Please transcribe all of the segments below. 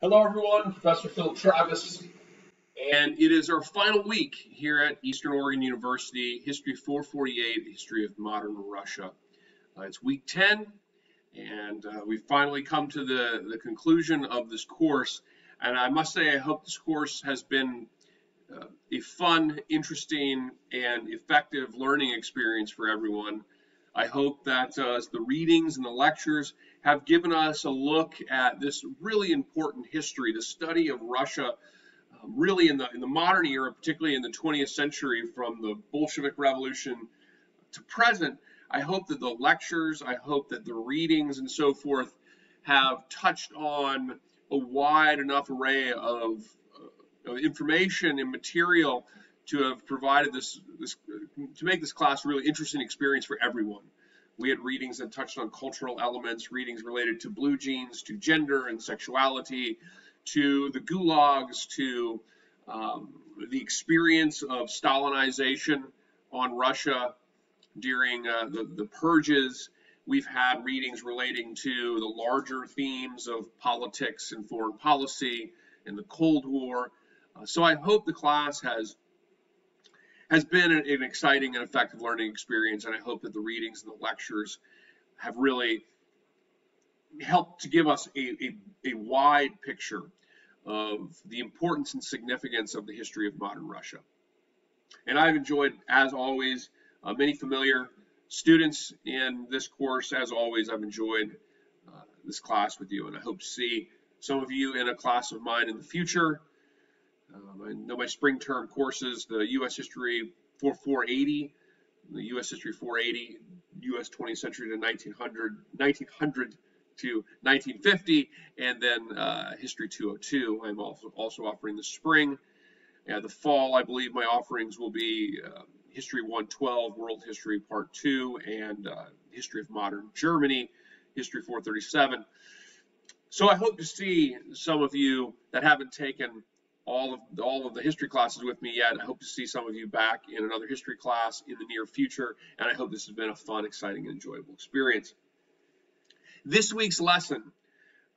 Hello, everyone. Professor Phil Travis. And it is our final week here at Eastern Oregon University, History 448, the History of Modern Russia. Uh, it's week 10, and uh, we've finally come to the, the conclusion of this course. And I must say, I hope this course has been uh, a fun, interesting, and effective learning experience for everyone. I hope that uh, the readings and the lectures have given us a look at this really important history, the study of Russia, um, really in the in the modern era, particularly in the 20th century, from the Bolshevik Revolution to present. I hope that the lectures, I hope that the readings and so forth have touched on a wide enough array of, uh, of information and material to have provided this, this to make this class a really interesting experience for everyone. We had readings that touched on cultural elements, readings related to blue jeans, to gender and sexuality, to the gulags, to um, the experience of Stalinization on Russia during uh, the, the purges. We've had readings relating to the larger themes of politics and foreign policy and the Cold War. Uh, so I hope the class has has been an, an exciting and effective learning experience, and I hope that the readings and the lectures have really helped to give us a, a, a wide picture of the importance and significance of the history of modern Russia. And I've enjoyed, as always, uh, many familiar students in this course. As always, I've enjoyed uh, this class with you, and I hope to see some of you in a class of mine in the future. Um, I know my spring term courses, the U.S. History 4480, the U.S. History 480, U.S. 20th century to 1900, 1900 to 1950, and then uh, History 202. I'm also also offering the spring. and the fall, I believe my offerings will be uh, History 112, World History Part 2, and uh, History of Modern Germany, History 437. So I hope to see some of you that haven't taken all of all of the history classes with me yet. I hope to see some of you back in another history class in the near future, and I hope this has been a fun, exciting, and enjoyable experience. This week's lesson,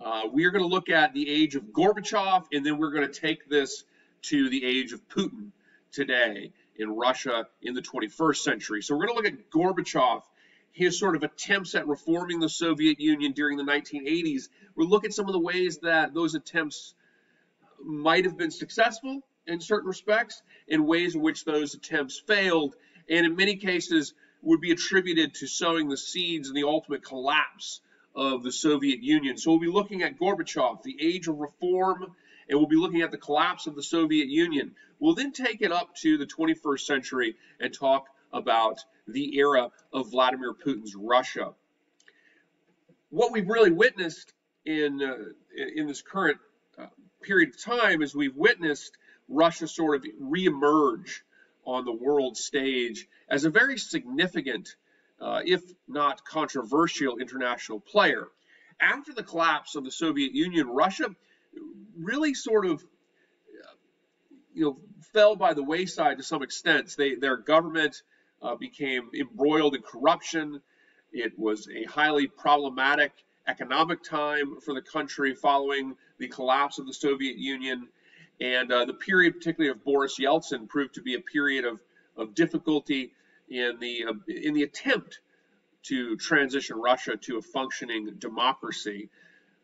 uh, we are going to look at the age of Gorbachev, and then we're going to take this to the age of Putin today in Russia in the 21st century. So we're going to look at Gorbachev, his sort of attempts at reforming the Soviet Union during the 1980s. We'll look at some of the ways that those attempts might have been successful in certain respects, in ways in which those attempts failed, and in many cases would be attributed to sowing the seeds and the ultimate collapse of the Soviet Union. So we'll be looking at Gorbachev, the age of reform, and we'll be looking at the collapse of the Soviet Union. We'll then take it up to the 21st century and talk about the era of Vladimir Putin's Russia. What we've really witnessed in uh, in this current period of time as we've witnessed Russia sort of reemerge on the world stage as a very significant, uh, if not controversial, international player. After the collapse of the Soviet Union, Russia really sort of, uh, you know, fell by the wayside to some extent. They, their government uh, became embroiled in corruption. It was a highly problematic economic time for the country following the collapse of the Soviet Union. And uh, the period, particularly of Boris Yeltsin, proved to be a period of, of difficulty in the, uh, in the attempt to transition Russia to a functioning democracy.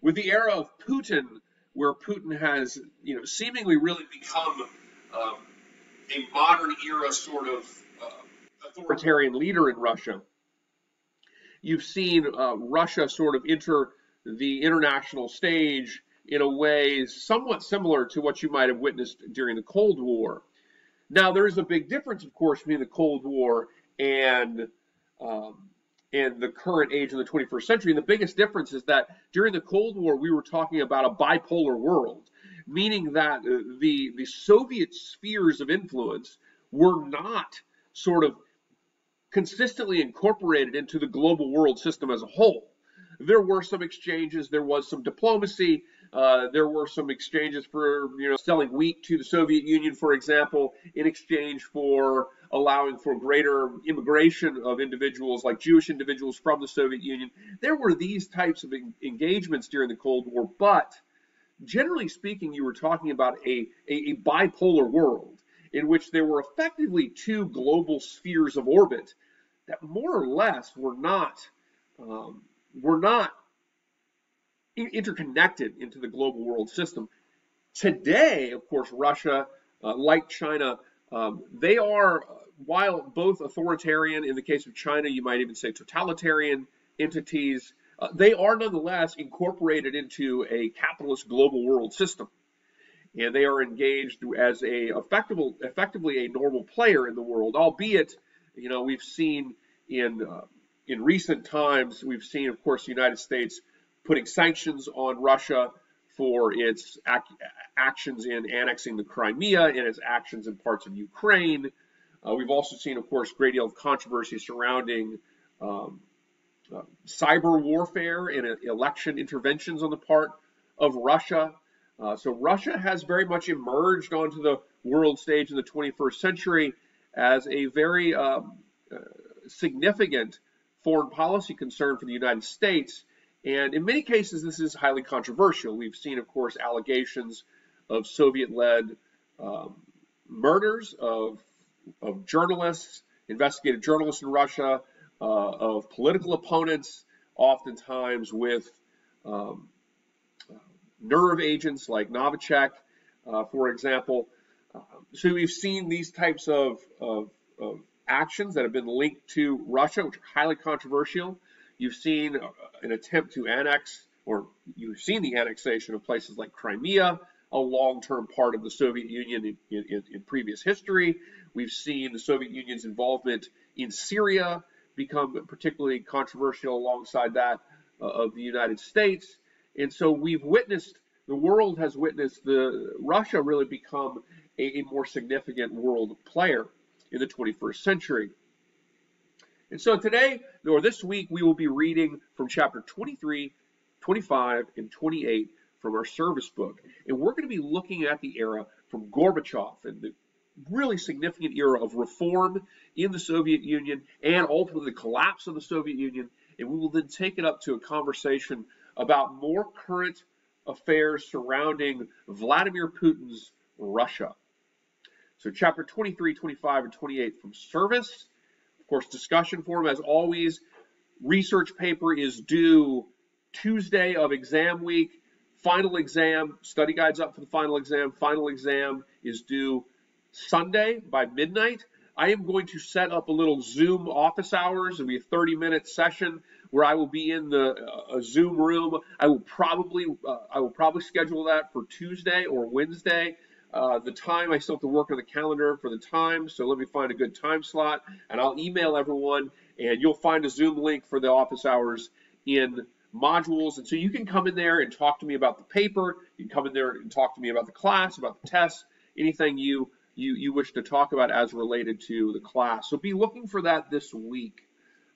With the era of Putin, where Putin has, you know, seemingly really become um, a modern era sort of uh, authoritarian leader in Russia, you've seen uh, Russia sort of enter the international stage in a way somewhat similar to what you might have witnessed during the Cold War. Now, there is a big difference, of course, between the Cold War and um, and the current age of the 21st century. And the biggest difference is that during the Cold War, we were talking about a bipolar world, meaning that uh, the the Soviet spheres of influence were not sort of consistently incorporated into the global world system as a whole. There were some exchanges, there was some diplomacy, uh, there were some exchanges for you know selling wheat to the Soviet Union, for example, in exchange for allowing for greater immigration of individuals like Jewish individuals from the Soviet Union. There were these types of engagements during the Cold War, but generally speaking, you were talking about a, a, a bipolar world in which there were effectively two global spheres of orbit that more or less were not um, were not interconnected into the global world system. Today, of course, Russia, uh, like China, um, they are, while both authoritarian, in the case of China, you might even say totalitarian entities, uh, they are nonetheless incorporated into a capitalist global world system. And they are engaged as a effective, effectively a normal player in the world, albeit, you know, we've seen in uh, in recent times, we've seen, of course, the United States putting sanctions on Russia for its ac actions in annexing the Crimea and its actions in parts of Ukraine. Uh, we've also seen, of course, a great deal of controversy surrounding um, uh, cyber warfare and uh, election interventions on the part of Russia. Uh, so Russia has very much emerged onto the world stage in the 21st century as a very um, uh, significant foreign policy concern for the United States. And in many cases, this is highly controversial. We've seen, of course, allegations of Soviet-led um, murders of, of journalists, investigative journalists in Russia, uh, of political opponents, oftentimes with um, nerve agents like Novichok, uh, for example. Uh, so we've seen these types of, of, of, actions that have been linked to Russia, which are highly controversial. You've seen an attempt to annex, or you've seen the annexation of places like Crimea, a long-term part of the Soviet Union in, in, in, previous history. We've seen the Soviet Union's involvement in Syria become particularly controversial alongside that uh, of the United States. And so we've witnessed, the world has witnessed the Russia really become a, a more significant world player in the 21st century. And so today, or this week, we will be reading from chapter 23, 25, and 28 from our service book. And we're going to be looking at the era from Gorbachev and the really significant era of reform in the Soviet Union and ultimately the collapse of the Soviet Union. And we will then take it up to a conversation about more current affairs surrounding Vladimir Putin's Russia. So chapter 23, 25, and 28 from service. Course, discussion forum as always. Research paper is due Tuesday of exam week. Final exam, study guides up for the final exam. Final exam is due Sunday by midnight. I am going to set up a little Zoom office hours. It'll be a 30 minute session where I will be in the uh, Zoom room. I will probably uh, I will probably schedule that for Tuesday or Wednesday. Uh, the time I still have to work on the calendar for the time, so let me find a good time slot, and I'll email everyone, and you'll find a Zoom link for the office hours in modules, and so you can come in there and talk to me about the paper. You can come in there and talk to me about the class, about the test, anything you you, you wish to talk about as related to the class. So be looking for that this week.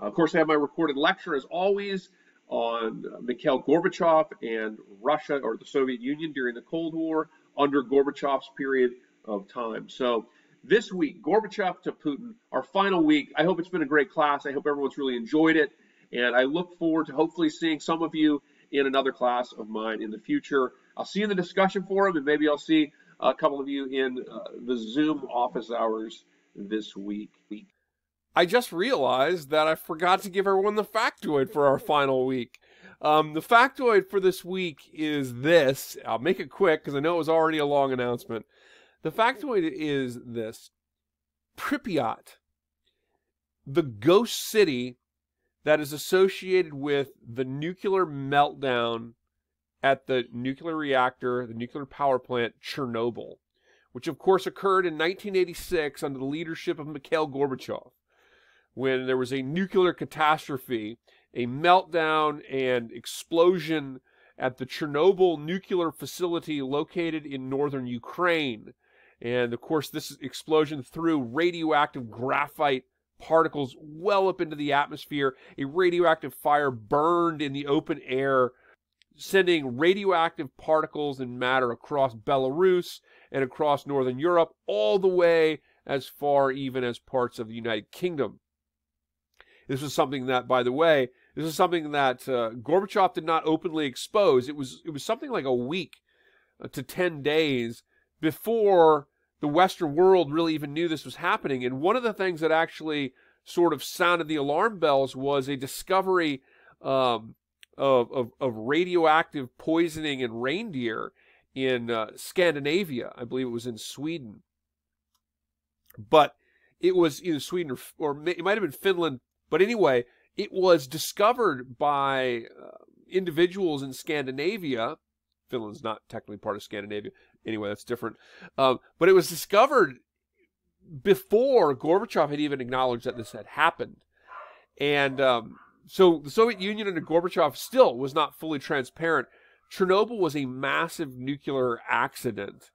Uh, of course, I have my recorded lecture as always on Mikhail Gorbachev and Russia or the Soviet Union during the Cold War under Gorbachev's period of time. So this week, Gorbachev to Putin, our final week. I hope it's been a great class. I hope everyone's really enjoyed it. And I look forward to hopefully seeing some of you in another class of mine in the future. I'll see you in the discussion forum, and maybe I'll see a couple of you in uh, the Zoom office hours this week. I just realized that I forgot to give everyone the factoid for our final week. Um, the factoid for this week is this. I'll make it quick because I know it was already a long announcement. The factoid is this Pripyat, the ghost city that is associated with the nuclear meltdown at the nuclear reactor, the nuclear power plant, Chernobyl, which of course occurred in 1986 under the leadership of Mikhail Gorbachev, when there was a nuclear catastrophe, a meltdown and explosion at the Chernobyl nuclear facility located in northern Ukraine. And of course, this explosion threw radioactive graphite particles well up into the atmosphere. A radioactive fire burned in the open air sending radioactive particles and matter across Belarus and across Northern Europe, all the way as far even as parts of the United Kingdom. This was something that, by the way, this is something that uh, Gorbachev did not openly expose. It was it was something like a week uh, to 10 days before the Western world really even knew this was happening. And one of the things that actually sort of sounded the alarm bells was a discovery um, of, of, of, radioactive poisoning in reindeer in uh, Scandinavia. I believe it was in Sweden. But it was either Sweden or, or it might have been Finland. But anyway, it was discovered by uh, individuals in Scandinavia. Finland's not technically part of Scandinavia. Anyway, that's different. Um, but it was discovered before Gorbachev had even acknowledged that this had happened. And um, so the Soviet Union under Gorbachev still was not fully transparent. Chernobyl was a massive nuclear accident.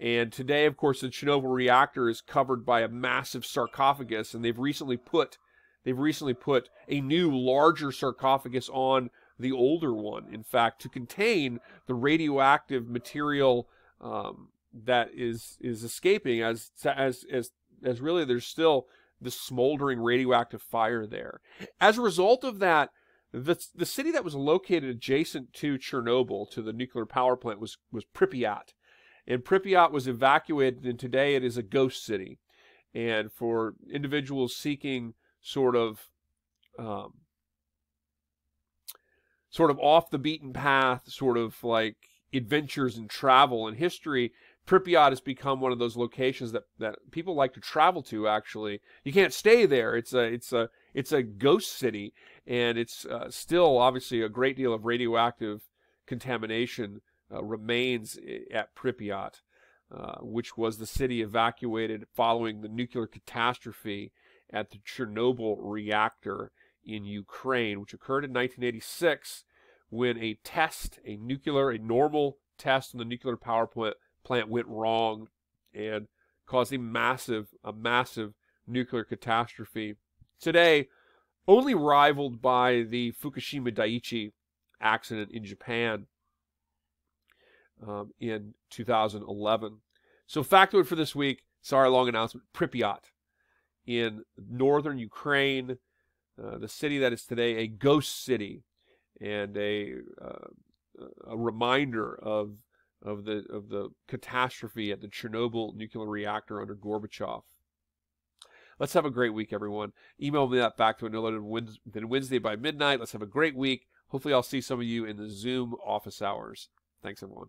And today, of course, the Chernobyl reactor is covered by a massive sarcophagus, and they've recently put they've recently put a new, larger sarcophagus on the older one. In fact, to contain the radioactive material um, that is is escaping as as as as really there's still the smoldering radioactive fire there. As a result of that, the the city that was located adjacent to Chernobyl, to the nuclear power plant, was was Pripyat, and Pripyat was evacuated, and today it is a ghost city. And for individuals seeking sort of um, sort of off the beaten path, sort of like adventures and travel and history, Pripyat has become one of those locations that, that people like to travel to. Actually, you can't stay there. It's a it's a it's a ghost city, and it's uh, still obviously a great deal of radioactive contamination uh, remains at Pripyat, uh, which was the city evacuated following the nuclear catastrophe at the Chernobyl reactor in Ukraine, which occurred in 1986 when a test, a nuclear, a normal test on the nuclear power plant plant went wrong and caused a massive, a massive nuclear catastrophe. Today, only rivaled by the Fukushima Daiichi accident in Japan um, in 2011. So, factoid for this week, sorry, long announcement Pripyat in northern Ukraine, uh, the city that is today a ghost city and a, uh, a reminder of of the of the catastrophe at the Chernobyl nuclear reactor under Gorbachev. Let's have a great week, everyone. Email me that back to no later than Wednesday by midnight. Let's have a great week. Hopefully, I'll see some of you in the Zoom office hours. Thanks, everyone.